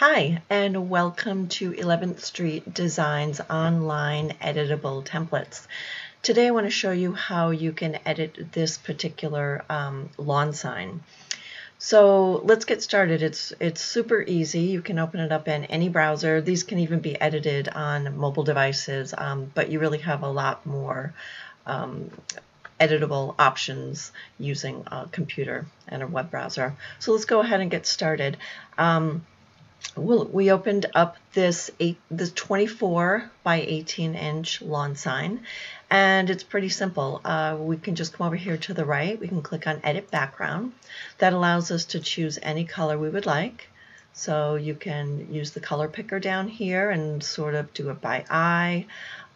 Hi, and welcome to 11th Street Designs online editable templates. Today I want to show you how you can edit this particular um, lawn sign. So let's get started. It's, it's super easy. You can open it up in any browser. These can even be edited on mobile devices, um, but you really have a lot more um, editable options using a computer and a web browser. So let's go ahead and get started. Um, we opened up this eight, this 24 by 18 inch lawn sign, and it's pretty simple. Uh, we can just come over here to the right. We can click on Edit Background. That allows us to choose any color we would like. So you can use the color picker down here and sort of do it by eye.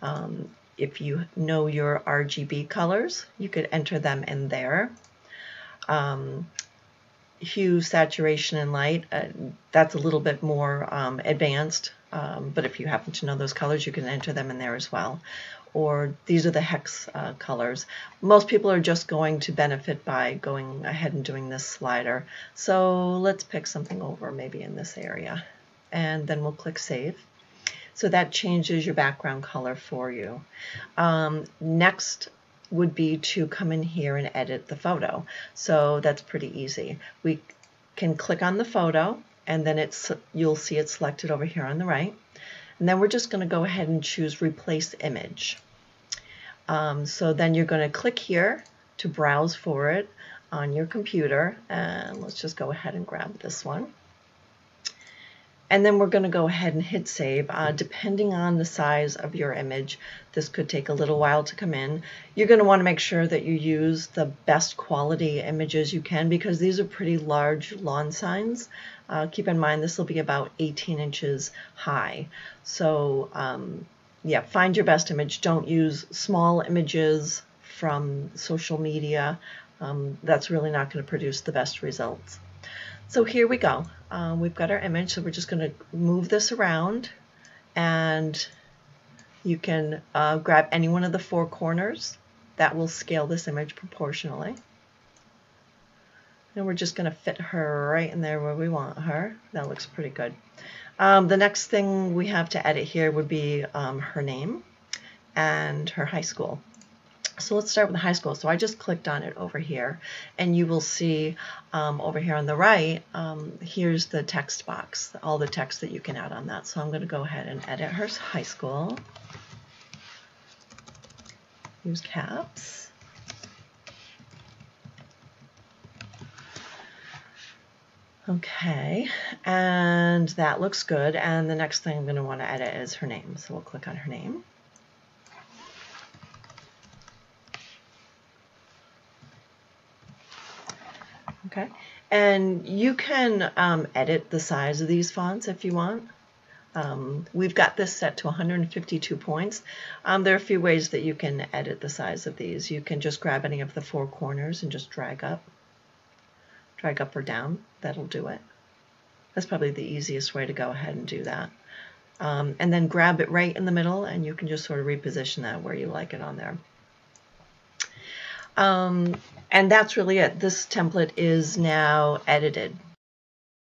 Um, if you know your RGB colors, you could enter them in there. Um, hue, saturation, and light, uh, that's a little bit more um, advanced. Um, but if you happen to know those colors, you can enter them in there as well. Or these are the hex uh, colors. Most people are just going to benefit by going ahead and doing this slider. So let's pick something over maybe in this area. And then we'll click Save. So that changes your background color for you. Um, next would be to come in here and edit the photo. So that's pretty easy. We can click on the photo and then it's you'll see it selected over here on the right. And then we're just going to go ahead and choose replace image. Um, so then you're going to click here to browse for it on your computer and let's just go ahead and grab this one. And then we're going to go ahead and hit save. Uh, depending on the size of your image, this could take a little while to come in. You're going to want to make sure that you use the best quality images you can because these are pretty large lawn signs. Uh, keep in mind this will be about 18 inches high. So um, yeah, find your best image. Don't use small images from social media. Um, that's really not going to produce the best results. So here we go. Um, we've got our image, so we're just going to move this around and you can uh, grab any one of the four corners. That will scale this image proportionally. And we're just going to fit her right in there where we want her. That looks pretty good. Um, the next thing we have to edit here would be um, her name and her high school. So let's start with the high school. So I just clicked on it over here and you will see um, over here on the right, um, here's the text box, all the text that you can add on that. So I'm going to go ahead and edit her high school. Use caps. Okay, and that looks good. And the next thing I'm going to want to edit is her name. So we'll click on her name. Okay, and you can um, edit the size of these fonts if you want. Um, we've got this set to 152 points. Um, there are a few ways that you can edit the size of these. You can just grab any of the four corners and just drag up, drag up or down. That'll do it. That's probably the easiest way to go ahead and do that. Um, and then grab it right in the middle and you can just sort of reposition that where you like it on there. Um, and that's really it. This template is now edited.